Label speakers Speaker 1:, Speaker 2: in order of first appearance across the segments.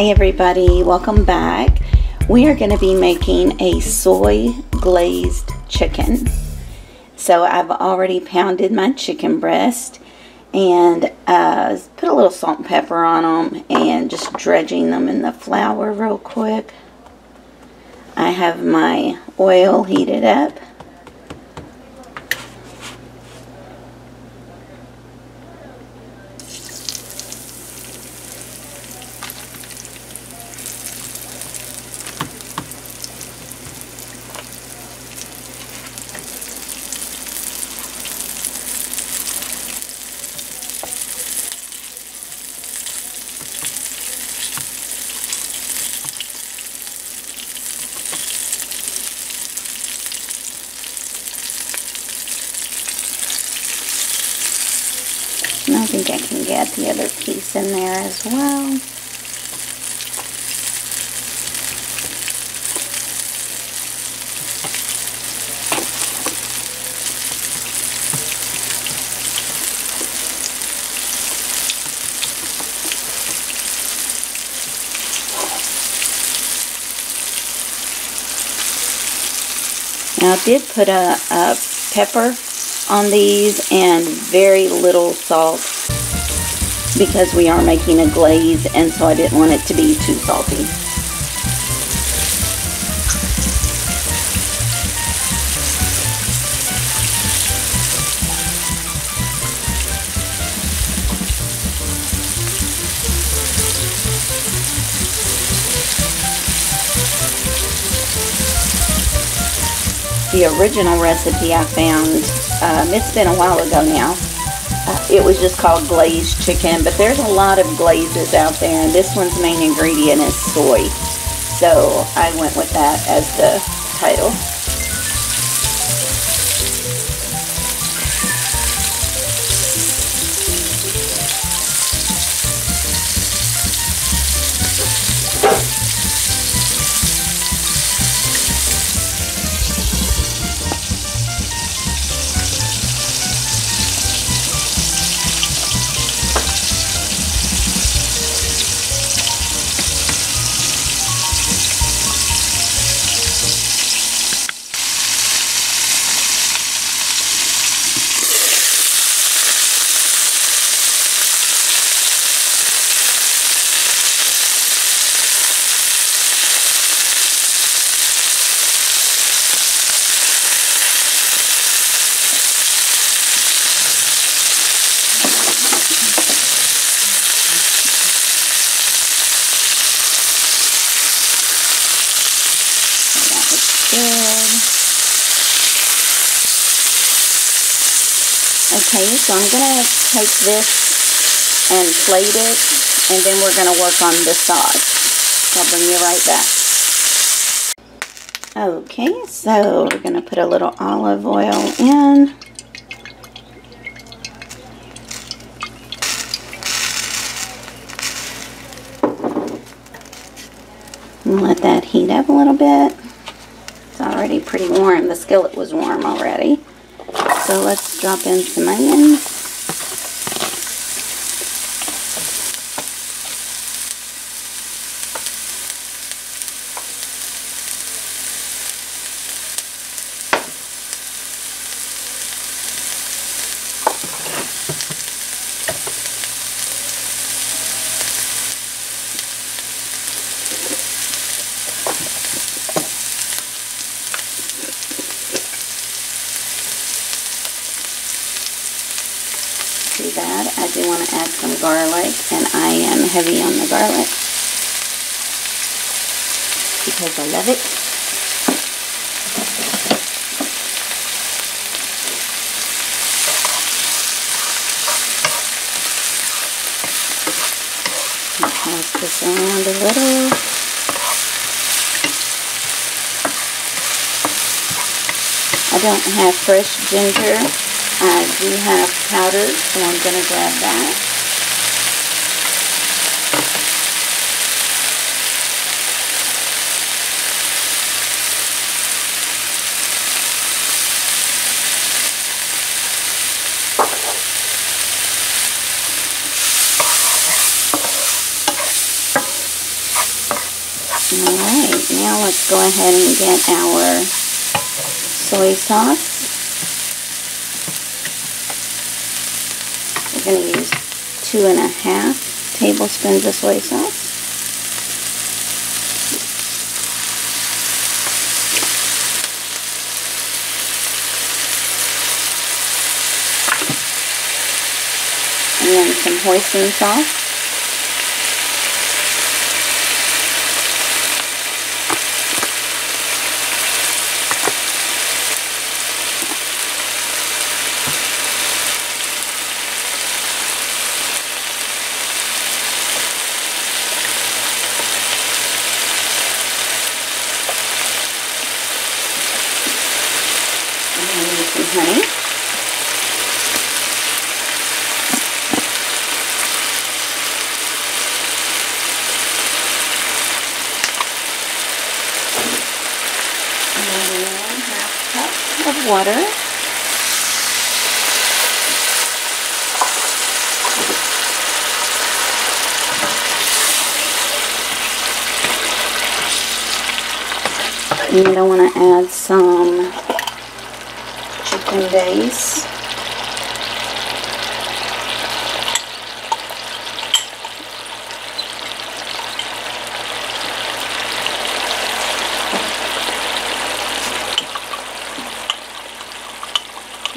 Speaker 1: Hi everybody, welcome back. We are going to be making a soy glazed chicken. So I've already pounded my chicken breast and uh, put a little salt and pepper on them and just dredging them in the flour real quick. I have my oil heated up And I think I can get the other piece in there as well. Now I did put a, a pepper on these and very little salt because we are making a glaze and so I didn't want it to be too salty. the original recipe I found, um, it's been a while ago now. Uh, it was just called glazed chicken, but there's a lot of glazes out there, and this one's main ingredient is soy. So I went with that as the title. Okay, so I'm going to take this and plate it, and then we're going to work on the sauce. So I'll bring you right back. Okay, so we're going to put a little olive oil in. Let that heat up a little bit. It's already pretty warm. The skillet was warm already. So let's drop in some onions. too bad. I do want to add some garlic, and I am heavy on the garlic because I love it. Pass this around a little. I don't have fresh ginger I do have powder, so I'm going to grab that. Now let's go ahead and get our soy sauce. We're going to use two and a half tablespoons of soy sauce. And then some hoisin sauce. some honey. And then half cup of water. And I want to add some chicken base.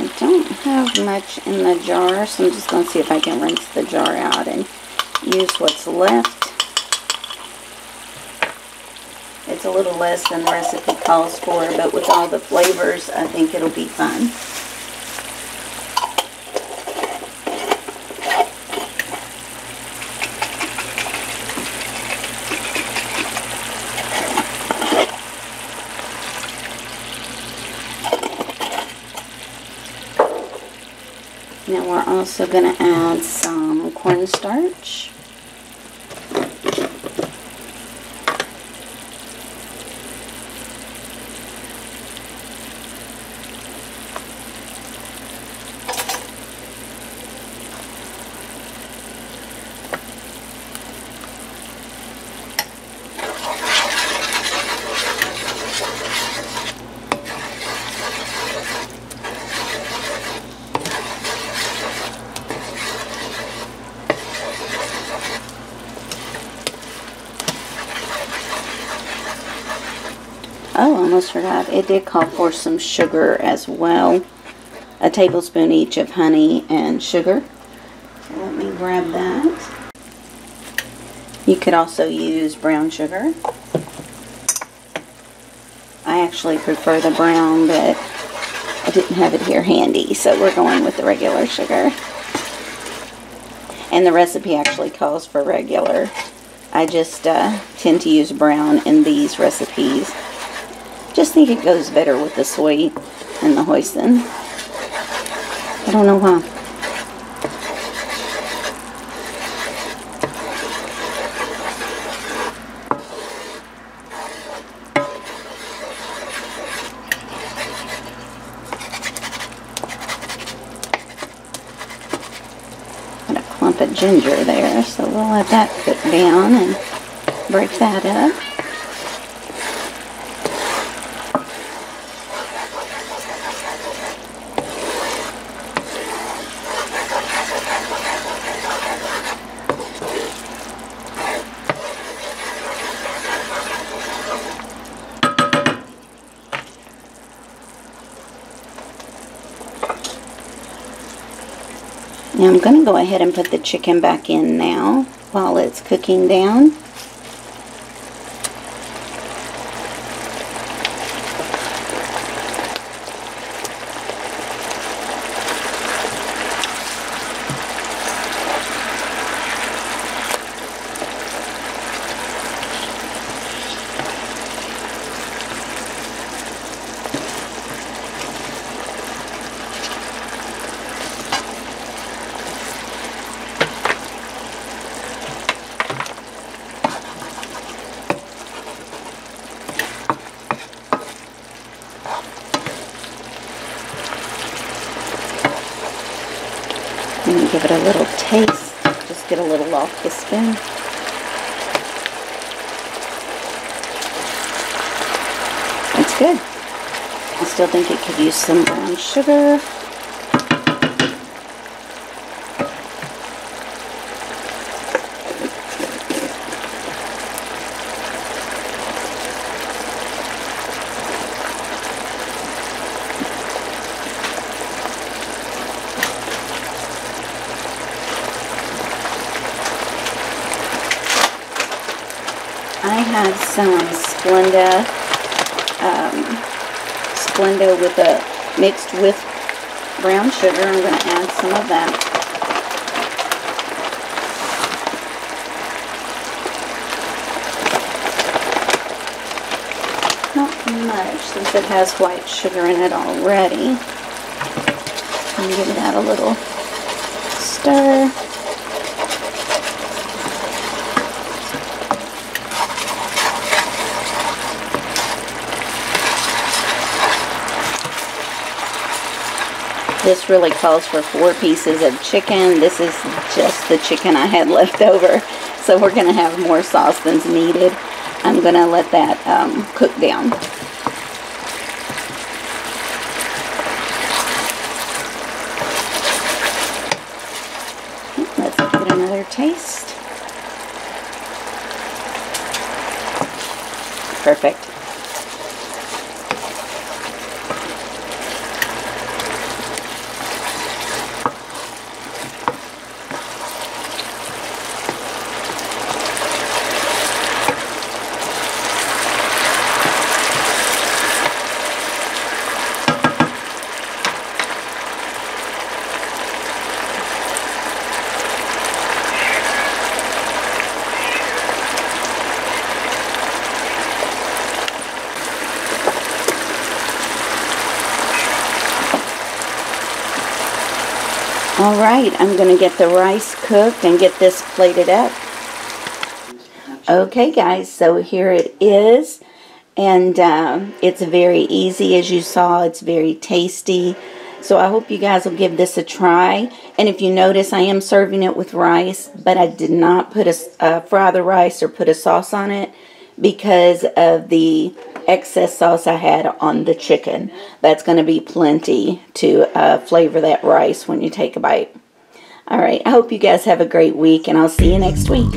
Speaker 1: I don't have much in the jar, so I'm just going to see if I can rinse the jar out and use what's left. It's a little less than the recipe calls for, but with all the flavors, I think it'll be fun. Now we're also going to add some cornstarch. Forgot. It did call for some sugar as well. A tablespoon each of honey and sugar. Let me grab that. You could also use brown sugar. I actually prefer the brown, but I didn't have it here handy, so we're going with the regular sugar. And the recipe actually calls for regular. I just uh, tend to use brown in these recipes. Just think it goes better with the soy and the hoisin. I don't know why. Got a clump of ginger there, so we'll let that cook down and break that up. I'm going to go ahead and put the chicken back in now while it's cooking down. the skin. It's good. I still think it could use some brown sugar. I have some Splenda, um, Splenda with a mixed with brown sugar. I'm going to add some of that. Not much since it has white sugar in it already. And give that a little stir. This really calls for four pieces of chicken. This is just the chicken I had left over. So we're going to have more sauce than's needed. I'm going to let that um, cook down. Let's give it another taste. Perfect. All right, I'm going to get the rice cooked and get this plated up. Okay, guys, so here it is. And um, it's very easy, as you saw. It's very tasty. So I hope you guys will give this a try. And if you notice, I am serving it with rice, but I did not put a uh, fry the rice or put a sauce on it because of the excess sauce I had on the chicken. That's going to be plenty to uh, flavor that rice when you take a bite. All right, I hope you guys have a great week, and I'll see you next week.